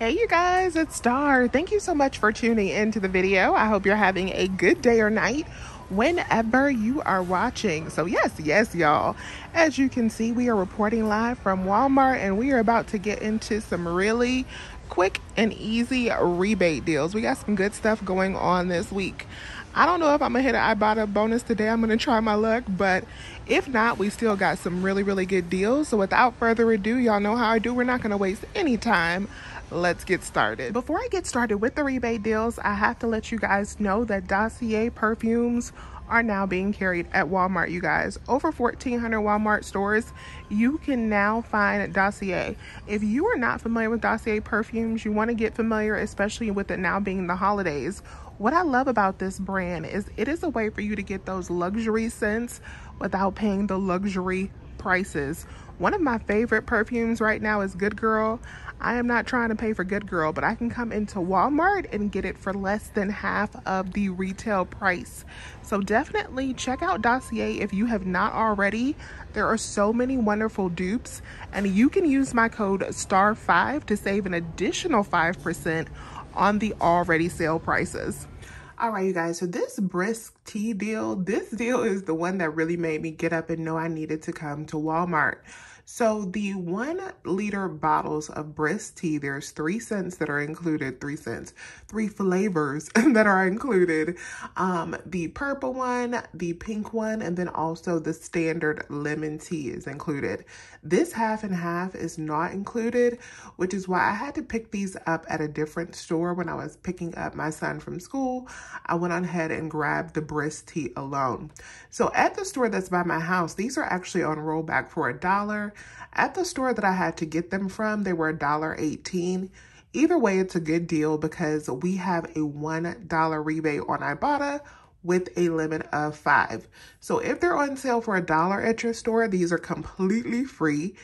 Hey you guys, it's Star. Thank you so much for tuning into the video. I hope you're having a good day or night whenever you are watching. So yes, yes, y'all. As you can see, we are reporting live from Walmart and we are about to get into some really quick and easy rebate deals. We got some good stuff going on this week. I don't know if I'm gonna hit an Ibotta bonus today. I'm gonna try my luck, but if not, we still got some really, really good deals. So without further ado, y'all know how I do. We're not gonna waste any time let's get started. Before I get started with the rebate deals, I have to let you guys know that Dossier perfumes are now being carried at Walmart, you guys. Over 1,400 Walmart stores, you can now find Dossier. If you are not familiar with Dossier perfumes, you want to get familiar, especially with it now being the holidays. What I love about this brand is it is a way for you to get those luxury scents without paying the luxury prices. One of my favorite perfumes right now is Good Girl. I am not trying to pay for Good Girl, but I can come into Walmart and get it for less than half of the retail price. So definitely check out Dossier if you have not already. There are so many wonderful dupes, and you can use my code STAR5 to save an additional 5% on the already sale prices. All right, you guys, so this brisk tea deal, this deal is the one that really made me get up and know I needed to come to Walmart. So the one liter bottles of brisk tea, there's three cents that are included, three cents, three flavors that are included. Um, the purple one, the pink one, and then also the standard lemon tea is included. This half and half is not included, which is why I had to pick these up at a different store when I was picking up my son from school. I went on ahead and grabbed the brisk tea alone. So at the store that's by my house, these are actually on rollback for a dollar. At the store that I had to get them from, they were a dollar eighteen. Either way, it's a good deal because we have a $1 rebate on Ibotta with a limit of five. So if they're on sale for a dollar at your store, these are completely free.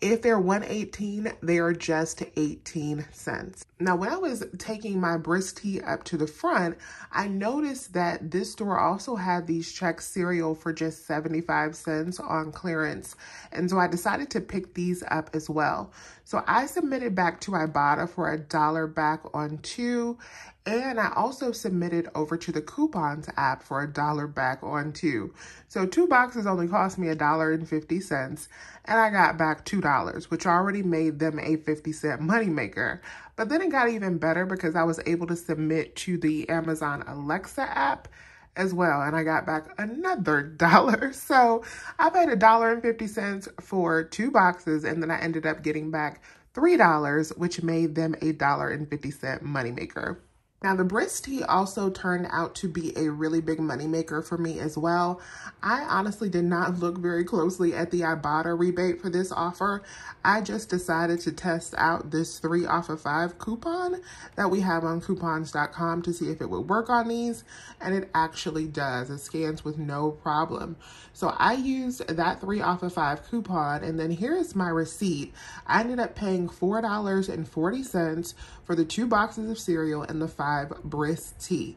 If they're 118, they are just 18 cents. Now, when I was taking my brisk tea up to the front, I noticed that this store also had these Chex cereal for just 75 cents on clearance. And so I decided to pick these up as well. So I submitted back to Ibotta for a dollar back on two. And I also submitted over to the coupons app for a dollar back on two. So two boxes only cost me a dollar and 50 cents and I got back $2, which already made them a 50 cent moneymaker. But then it got even better because I was able to submit to the Amazon Alexa app as well and I got back another dollar. So I paid a dollar and 50 cents for two boxes and then I ended up getting back $3, which made them a dollar and 50 cent moneymaker. Now, the brisk tea also turned out to be a really big moneymaker for me as well. I honestly did not look very closely at the Ibotta rebate for this offer. I just decided to test out this three off of five coupon that we have on coupons.com to see if it would work on these. And it actually does. It scans with no problem. So I used that three off of five coupon. And then here's my receipt. I ended up paying $4.40 for the two boxes of cereal and the five brisk tea.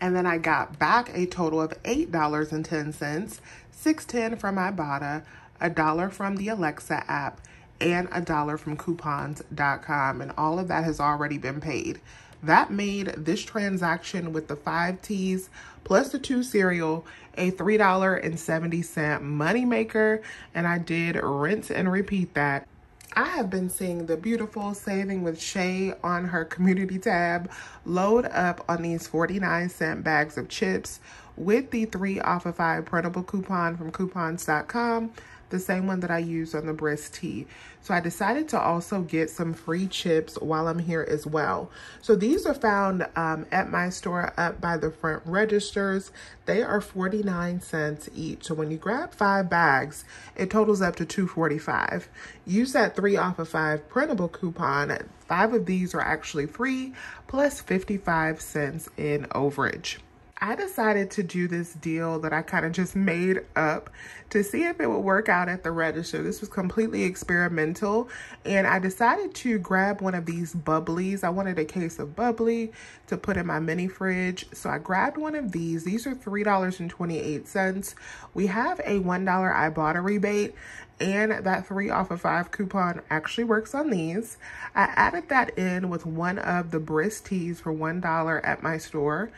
And then I got back a total of $8.10, six ten from Ibotta, a dollar from the Alexa app, and a dollar from coupons.com. And all of that has already been paid. That made this transaction with the five teas plus the two cereal a $3.70 moneymaker. And I did rinse and repeat that I have been seeing the beautiful Saving with Shay on her community tab. Load up on these 49 cent bags of chips with the 3 off of 5 printable coupon from coupons.com the same one that I use on the breast tea. So I decided to also get some free chips while I'm here as well. So these are found um, at my store up by the front registers. They are 49 cents each. So when you grab five bags, it totals up to 245. Use that three off of five printable coupon. Five of these are actually free, plus 55 cents in overage. I decided to do this deal that I kind of just made up to see if it would work out at the register. This was completely experimental and I decided to grab one of these bubblies. I wanted a case of bubbly to put in my mini fridge. So I grabbed one of these. These are $3.28. We have a $1 Ibotta rebate and that three off of five coupon actually works on these. I added that in with one of the Briss teas for $1 at my store.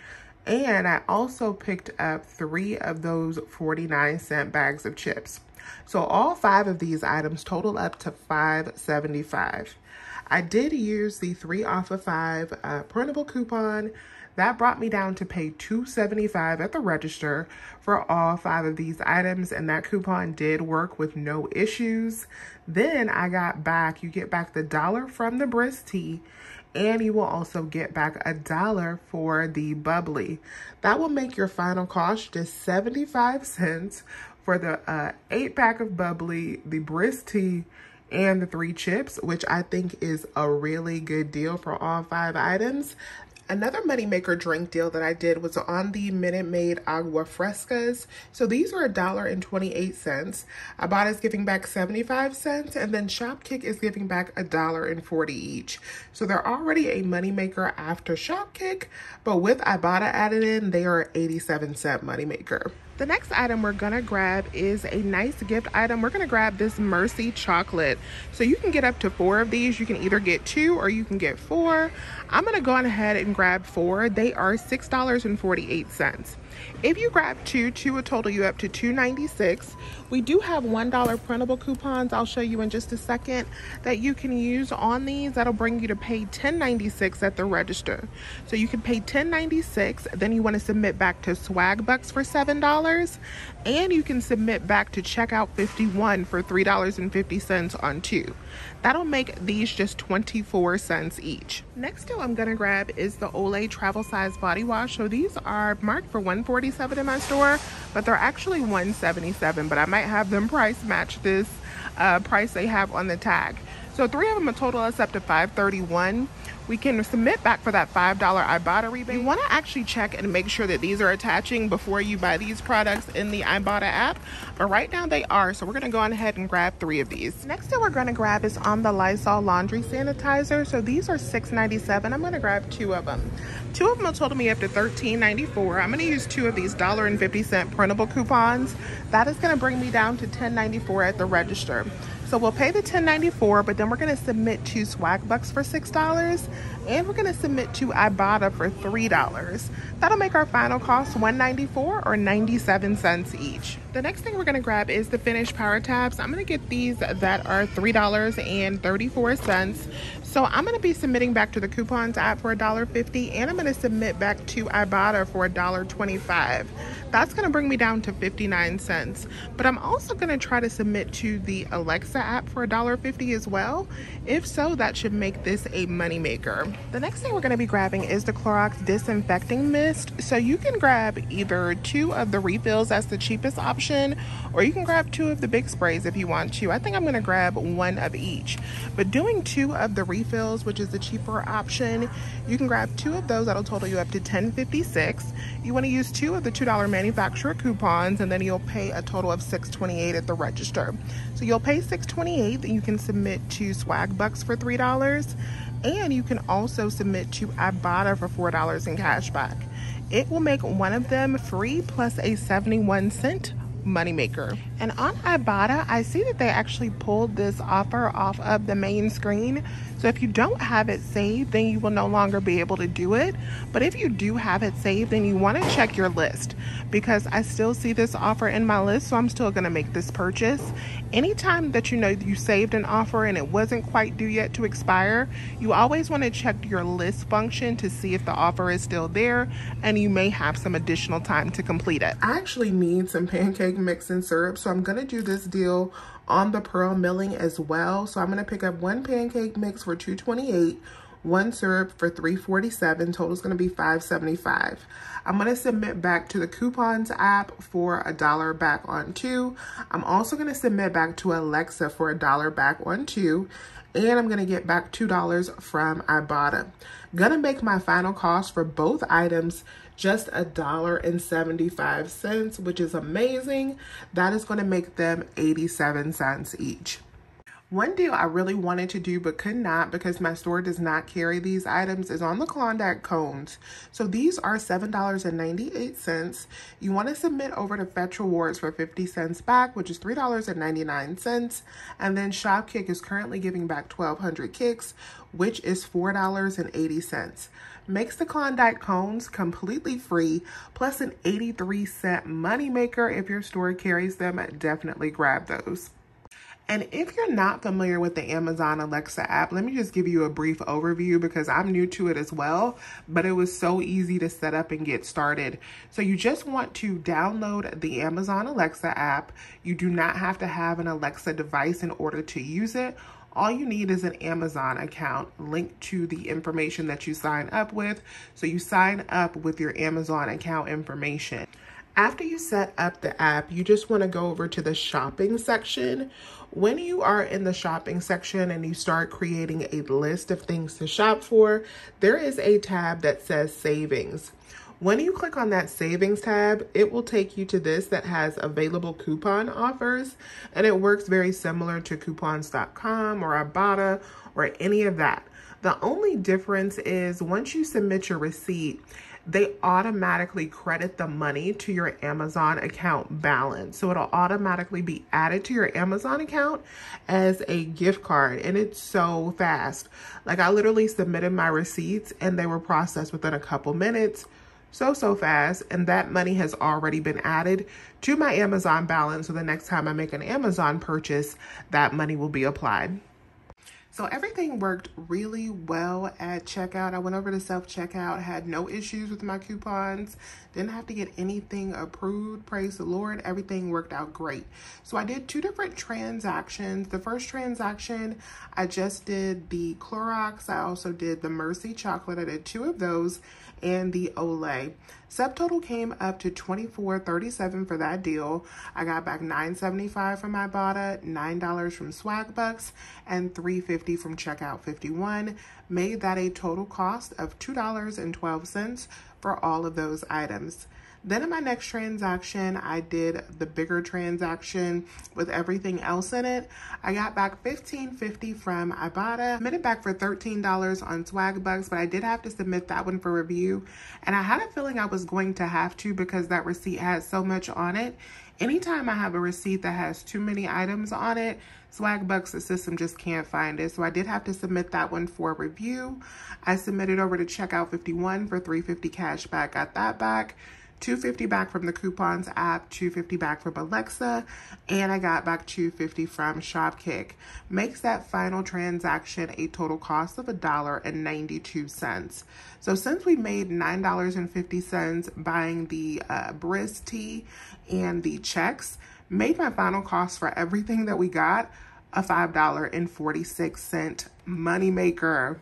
And I also picked up three of those 49 cent bags of chips. So all five of these items total up to 5.75. I did use the three off of five uh, printable coupon that brought me down to pay $2.75 at the register for all five of these items, and that coupon did work with no issues. Then I got back, you get back the dollar from the Briss tea, and you will also get back a dollar for the bubbly. That will make your final cost just 75 cents for the uh, eight pack of bubbly, the Briss tea, and the three chips, which I think is a really good deal for all five items. Another moneymaker drink deal that I did was on the Minute Maid Agua Frescas. So these were $1.28. Ibotta is giving back 75 cents and then Shopkick is giving back $1.40 each. So they're already a moneymaker after Shopkick, but with Ibotta added in, they are 87 cent moneymaker. The next item we're gonna grab is a nice gift item. We're gonna grab this Merci chocolate. So you can get up to four of these. You can either get two or you can get four. I'm gonna go on ahead and grab four. They are $6.48. If you grab two, two will total you up to $2.96. We do have $1 printable coupons, I'll show you in just a second, that you can use on these. That'll bring you to pay $10.96 at the register. So you can pay $10.96, then you want to submit back to Swagbucks for $7, and you can submit back to Checkout 51 for $3.50 on two. That'll make these just 24 cents each. Next deal I'm gonna grab is the Olay Travel Size Body Wash. So these are marked for 147 in my store, but they're actually 177, but I might have them price match this uh, price they have on the tag. So three of them a total us up to 531 we can submit back for that $5 Ibotta rebate. You want to actually check and make sure that these are attaching before you buy these products in the Ibotta app. But right now they are, so we're going to go on ahead and grab three of these. Next thing we're going to grab is on the Lysol laundry sanitizer. So these are $6.97. I'm going to grab two of them. Two of them will total me up to $13.94. I'm going to use two of these $1.50 printable coupons. That is going to bring me down to $10.94 at the register. So we'll pay the $10.94, but then we're gonna submit to Swag Bucks for $6, and we're gonna submit to Ibotta for $3. That'll make our final cost $1.94 or 97 cents each. The next thing we're gonna grab is the Finish Power Tabs. I'm gonna get these that are $3.34. So I'm gonna be submitting back to the coupons app for $1.50 and I'm gonna submit back to Ibotta for $1.25. That's gonna bring me down to 59 cents. But I'm also gonna try to submit to the Alexa app for $1.50 as well. If so, that should make this a moneymaker. The next thing we're gonna be grabbing is the Clorox Disinfecting Mist. So you can grab either two of the refills, that's the cheapest option, or you can grab two of the big sprays if you want to. I think I'm gonna grab one of each. But doing two of the refills, which is the cheaper option, you can grab two of those, that'll total you up to 10.56. You wanna use two of the $2 manufacturer coupons and then you'll pay a total of $6.28 at the register. So you'll pay $6.28 then you can submit to Swag Bucks for $3 and you can also submit to Ibotta for $4 in cash back. It will make one of them free plus a 71 cent moneymaker. And on Ibotta, I see that they actually pulled this offer off of the main screen. So if you don't have it saved, then you will no longer be able to do it. But if you do have it saved, then you want to check your list because I still see this offer in my list. So I'm still going to make this purchase. Anytime that you know you saved an offer and it wasn't quite due yet to expire, you always want to check your list function to see if the offer is still there and you may have some additional time to complete it. I actually need some pancake mix and syrup. So I'm going to do this deal on the pearl milling as well. So I'm going to pick up one pancake mix for 228 one syrup for 347 total is going to be 575 i'm going to submit back to the coupons app for a dollar back on two. I'm also going to submit back to alexa for a dollar back on two. And i'm going to get back two dollars from ibotta. Gonna make my final cost for both items just a dollar and 75 cents, which is amazing. That is going to make them 87 cents each. One deal I really wanted to do but could not because my store does not carry these items is on the Klondike cones. So these are $7.98. You want to submit over to Fetch Rewards for 50 cents back, which is $3.99. And then Shopkick is currently giving back 1,200 kicks, which is $4.80. Makes the Klondike cones completely free, plus an 83 cent moneymaker if your store carries them. Definitely grab those. And if you're not familiar with the Amazon Alexa app, let me just give you a brief overview because I'm new to it as well, but it was so easy to set up and get started. So you just want to download the Amazon Alexa app. You do not have to have an Alexa device in order to use it. All you need is an Amazon account linked to the information that you sign up with. So you sign up with your Amazon account information. After you set up the app, you just want to go over to the shopping section. When you are in the shopping section and you start creating a list of things to shop for, there is a tab that says savings. When you click on that savings tab, it will take you to this that has available coupon offers and it works very similar to coupons.com or Ibotta or any of that. The only difference is once you submit your receipt, they automatically credit the money to your Amazon account balance. So it'll automatically be added to your Amazon account as a gift card. And it's so fast. Like I literally submitted my receipts and they were processed within a couple minutes. So, so fast. And that money has already been added to my Amazon balance. So the next time I make an Amazon purchase, that money will be applied. So everything worked really well at checkout. I went over to self-checkout, had no issues with my coupons, didn't have to get anything approved. Praise the Lord. Everything worked out great. So I did two different transactions. The first transaction, I just did the Clorox. I also did the Merci chocolate. I did two of those and the Olay. Subtotal came up to $24.37 for that deal. I got back $9.75 from Ibotta, $9 from Swagbucks, and $3.50 from Checkout 51. Made that a total cost of $2.12 for all of those items. Then in my next transaction, I did the bigger transaction with everything else in it. I got back $15.50 from Ibotta, submitted back for $13 on Swagbucks, but I did have to submit that one for review. And I had a feeling I was going to have to because that receipt has so much on it. Anytime I have a receipt that has too many items on it, Swagbucks, the system just can't find it. So I did have to submit that one for review. I submitted over to Checkout 51 for 350 cash back, got that back. 250 back from the coupons app, 250 back from Alexa, and I got back 250 from Shopkick. Makes that final transaction a total cost of $1.92. So since we made $9.50 buying the uh, Brisk tea and the Chex, made my final cost for everything that we got a $5.46 moneymaker.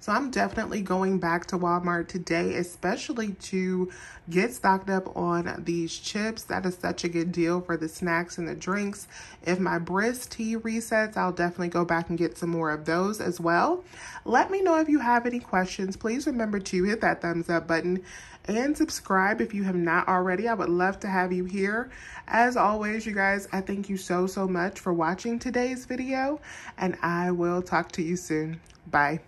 So I'm definitely going back to Walmart today, especially to get stocked up on these chips. That is such a good deal for the snacks and the drinks. If my Brisk tea resets, I'll definitely go back and get some more of those as well. Let me know if you have any questions. Please remember to hit that thumbs up button and subscribe if you have not already. I would love to have you here. As always, you guys, I thank you so, so much for watching today's video, and I will talk to you soon. Bye.